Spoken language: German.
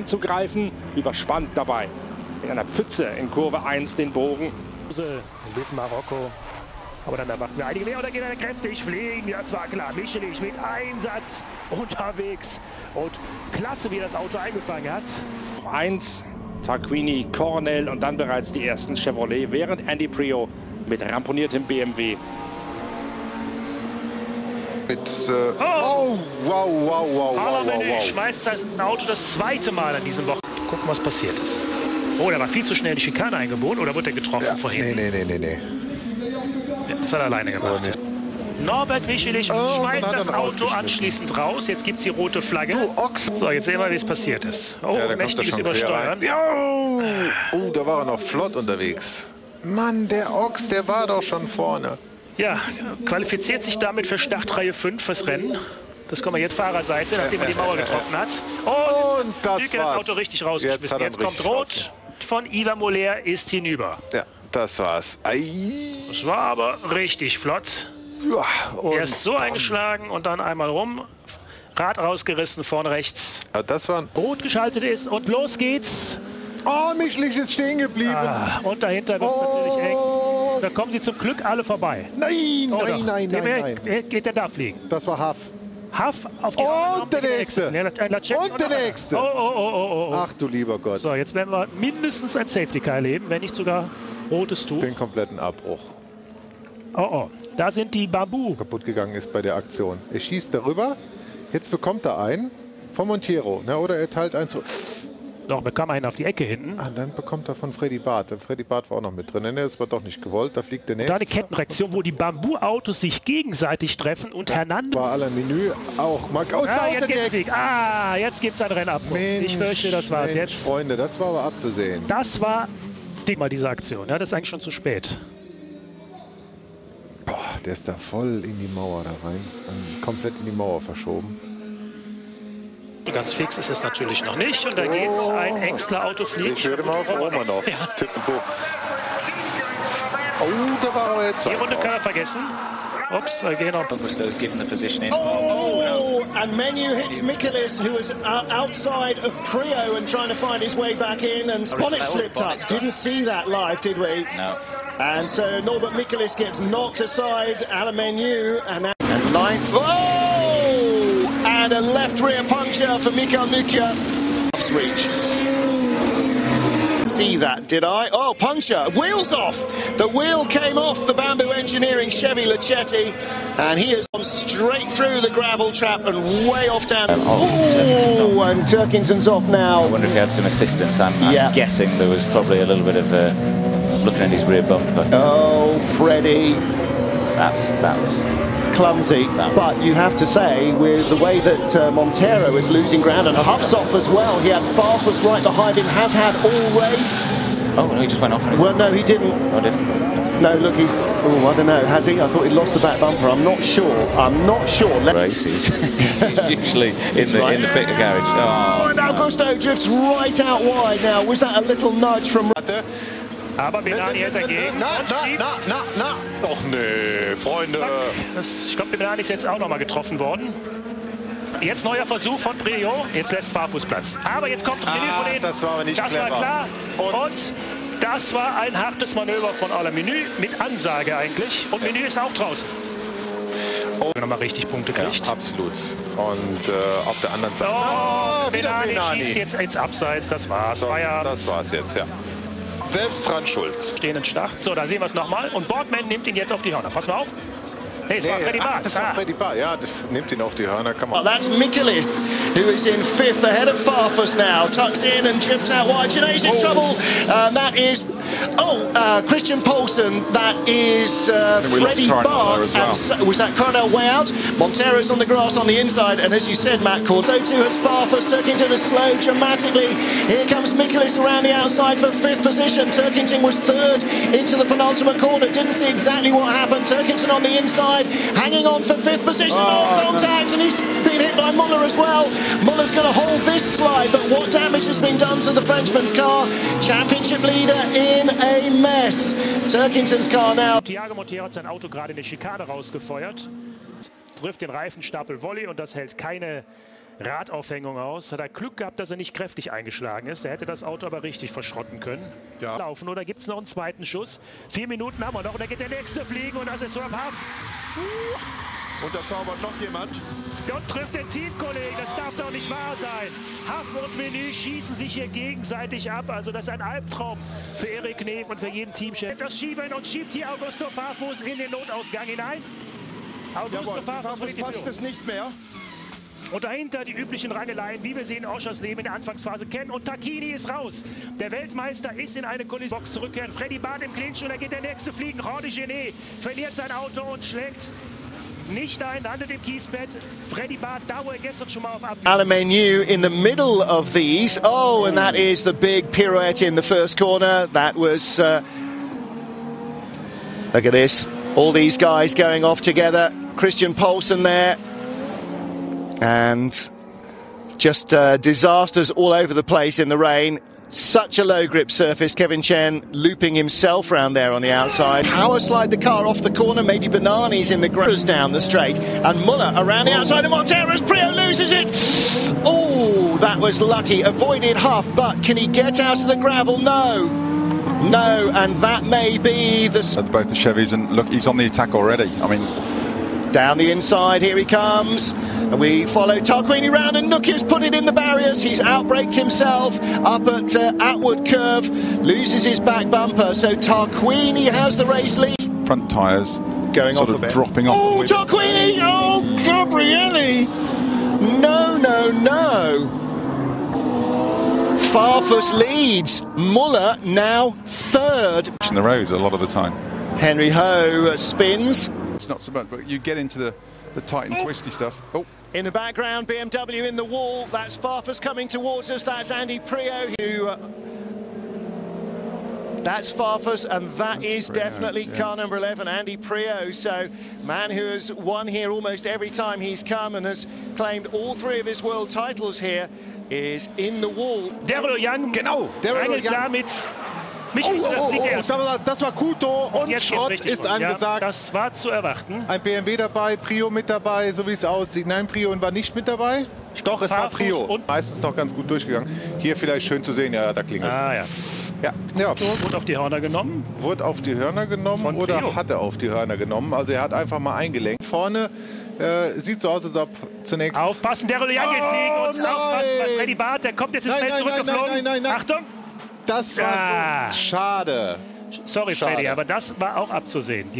anzugreifen, überspannt dabei. In einer Pfütze in Kurve 1 den Bogen. Bis Marokko. Aber dann machen wir einige mehr und dann geht er kräftig fliegen. Das war klar. Michelich mit Einsatz unterwegs. Und klasse, wie das Auto eingefangen hat. Auf 1 Tarquini, Cornell und dann bereits die ersten Chevrolet, während Andy Prio mit ramponiertem BMW mit, äh, oh. wow, wow, wow, Aber wow, wow, wow. schmeißt sein Auto das zweite Mal an diesem Wochenende. Gucken, was passiert ist. Oh, der war viel zu schnell in die Schikane eingebogen oder wurde er getroffen Ja, vorhin? nee, nee, nee, nee, nee. Ja, das hat er alleine gemacht. Oh, Norbert Michelich Oh, schmeißt das Auto anschließend raus. Jetzt gibt es die rote Flagge. Du Ochs! So, jetzt sehen wir, wie es passiert ist. Oh, Ja, da kommt mächtiges Übersteuern. Oh, da war er noch flott unterwegs. Mann, der Ochs, der war doch schon vorne. Ja, qualifiziert sich damit für Startreihe 5 fürs Rennen. Das kommen wir jetzt Fahrerseite, nachdem er die Mauer getroffen hat. Und, Und das Lüke das war's. Auto richtig Jetzt rausgeschmissen. er Jetzt, ihn kommt Rot von Iva Moller ist hinüber. Ja, das war's. Ei. Das war aber richtig flott. Ja, und Erst so dann- eingeschlagen und dann einmal rum. Rad rausgerissen, vorne rechts. Ja, das war. Rot geschaltet ist und los geht's. Oh, Michlich ist stehen geblieben. Ah, und dahinter wird es Oh. natürlich eng. Da kommen sie zum Glück alle vorbei. Nein, Oh, nein, doch. nein, Der- nein, nein. Geht der da fliegen? Das war Huff. Huff auf die Und Augen, der nächste. Nee, Lacetti Und der nächste. Oh, oh, oh, oh, oh. Ach du lieber Gott. So, jetzt werden wir mindestens ein Safety Car erleben, wenn nicht sogar rotes Tuch. Den kompletten Abbruch. Oh, oh. Da sind die Bambu. kaputt gegangen ist bei der Aktion. Er schießt darüber, jetzt bekommt er einen von Montiero, ne, oder er teilt einen zu. Doch, bekam einen auf die Ecke hinten. Ah, dann bekommt er von Freddy Barth. Freddy Barth war auch noch mit drin. Ne, das war doch nicht gewollt. Da fliegt der Da nächste. eine Kettenreaktion, wo die Bambu-Autos sich gegenseitig treffen und Hernando. War aller Menü auch mal. Oh, Ah, da jetzt nächste. Krieg. Ah, jetzt gibt's ein Rennabbruch. Mensch, ich fürchte, das war's Mensch, jetzt. Freunde, das war aber abzusehen. Das war mal diese Aktion. Ja, das ist eigentlich schon zu spät. Boah, der ist da voll in die Mauer da rein. Dann komplett in die Mauer verschoben. Ganz fix ist es natürlich noch nicht. Und da geht ein Ängstler-Auto fliegen. Ich würde mal auf Romanov Ja, tippen. Oh, da war aber jetzt die Runde kann er vergessen. Ups, wir gehen noch. Augusto's given the position in. Oh, and Menu hits Michaelis, who was uh, outside of Prio and trying to find his way back in, and bonnet flipped up. Didn't see that live, did we? No. And so Norbert Michaelis gets knocked aside, Alan Menu, and, now- and ninth. Oh! And a left rear for Mikael Nukia. Reach. See that, did I? Oh, puncture. Wheels off. The wheel came off the Bamboo Engineering Chevy Lachetti, and he has gone straight through the gravel trap and way off down. Oh, and Turkington's off I now. wonder if he had some assistance. I'm, I'm Yeah. guessing there was probably a little bit of uh, looking at his rear bumper. Oh, Freddie. That's that was clumsy, but you have to say, with the way that uh, Montero is losing ground and Huff's off as well, he had Farfus right behind him, has had all race. Oh no, he just went off. Well, no, he didn't. Oh, didn't. No, look, he's. Oh, I don't know. Has he? I thought he lost the back bumper. I'm not sure. I'm not sure. Let- Race. He's, usually in the in the picker garage. Oh, Oh, and Augusto drifts right out wide now. Was that a little nudge from. Aber Benani hält dagegen. Na, na, na, na, na. Doch nee, Freunde. Das, ich glaube, Benani ist jetzt auch nochmal getroffen worden. Jetzt neuer Versuch von Prio. Jetzt lässt Barfuß Platz. Aber jetzt kommt René Ah, von denen. das war aber nicht Das war clever. klar. Und- Und, das war ein hartes Manöver von Alain Menü mit Ansage eigentlich. Und Menü ist auch draußen. Oh, nochmal richtig Punkte Ja, kriegt. absolut. Und äh, auf der anderen Seite. Oh, wieder Benani Benani. schießt jetzt ins Abseits. Das war's. So, Feierabend. das war's jetzt, ja. Selbst dran schuld. Stehenden Start. So, da sehen wir es nochmal. Und Boardman nimmt ihn jetzt auf die Hörner. Pass mal auf. Nee, es war Nee, Freddy ach, Barth. das war. Freddy Bar. Ja, das nimmt ihn auf die Hörner. Kann Well, that's Michaelis, who is in fifth, ahead of Farfus now. Tucks in and drifts out wide. Janae's in trouble. Uh, that is, oh, uh, Christian Paulson. That is uh, And we lost Freddie Carnell Bart. there And as so, was that Carnell way out? Montero's on the grass on the inside. And as you said, Matt Cord, so too has Farfus. Turkington has slowed dramatically. Here comes Michaelis around the outside for fifth position. Turkington was third into the penultimate corner. Didn't see exactly what happened. Turkington on the inside, hanging on for fifth position. Oh, contact, and he's been hit by Muller as well. Muller's going to hold this slide, but what damage has been done to the Frenchman's car? Championship leader in a mess. Turkington's car now. Thiago Montero hat sein Auto gerade in die Schikane rausgefeuert, trifft den Reifenstapel Volley und das hält keine Radaufhängung aus. Hat er Glück gehabt, dass er nicht kräftig eingeschlagen ist. Der hätte das Auto aber richtig verschrotten können. Ja. Laufen oder gibt es noch einen zweiten Schuss? Vier Minuten haben wir noch und da geht der nächste fliegen und das ist so am Haff. Und da zaubert noch jemand. Dort trifft der Teamkollege, das darf doch nicht wahr sein. Haff und Menü schießen sich hier gegenseitig ab. Also das ist ein Albtraum für Erik Nehm und für jeden Teamchef. Das schieben und schiebt hier Augusto Farfus in den Notausgang hinein. Augusto Jawohl, Farfus Farfus passt es nicht mehr. Und dahinter die üblichen Rangeleien, wie wir sie in Oschersleben in der Anfangsphase kennen. Und Takini ist raus. Der Weltmeister ist in eine Kulissbox zurückgekehrt. Freddy Barth im Clinch und da geht der nächste fliegen. Rodi Genet verliert sein Auto und schlägt nicht ein, landet im Kiesbett. Freddy Barth, da wo er gestern schon mal auf Ab Alamenu in the middle of these. Oh, and that is the big pirouette in the first corner. That was. Uh, look at this. All these guys going off together. Christian Poulsen there. And just uh, disasters all over the place in the rain. Such a low grip surface. Kevin Chen looping himself round there on the outside. Power slide the car off the corner. Maybe Bananis in the grows down the straight. And Muller around the outside of Monteros. Prio loses it. Oh, that was lucky. Avoided half, but can he get out of the gravel? No. No, and that may be the both the Chevys, and look, he's on the attack already. I mean, Down the inside, here he comes. And we follow Tarquini round, and Nukia's put it in the barriers. He's outbraked himself up at uh, Atwood Curve, loses his back bumper. So Tarquini has the race lead. front tyres Going sort off a of dropping off. Oh, Tarquini! Oh, Gabrielli! No, no, no. Farfus leads. Muller now third. in the roads a lot of the time. Henry Ho spins. It's not so much, but you get into the, the tight and twisty stuff. Oh, In the background, BMW in the wall. That's Farfus coming towards us. That's Andy Prio who. Uh, that's Farfus, and that That's is Prio, definitely yeah. car number 11, Andy Prio. So, man who has won here almost every time he's come and has claimed all three of his world titles here is in the wall. Daryl Young Genau, Daryl rangelt Young. damit. Oh, Michael, oh, oh, fliegt oh, erst. das war, das war Kuto und geht's Schrott ist angesagt. Ja, das war zu erwarten. Ein BMW dabei, Prio mit dabei, so wie es aussieht. Nein, Prio war nicht mit dabei. Doch, es war Farfus Prio. und- Meistens noch ganz gut durchgegangen. Hier vielleicht schön zu sehen, ja, da klingelt Ah ja. Ja, ja. Wurde auf die Hörner genommen. Wurde auf die Hörner genommen Von oder Prio. hat er auf die Hörner genommen? Also er hat einfach mal eingelenkt. Vorne äh, sieht so aus, als ob zunächst... Aufpassen, Young geht Oh, fliegen und nein! aufpassen bei Freddy Barth. Der kommt jetzt ins Nein, Feld zurückgeflogen. nein, nein, nein, nein. Achtung! Das war so schade. Sorry, Schade. Freddy, aber das war auch abzusehen. Die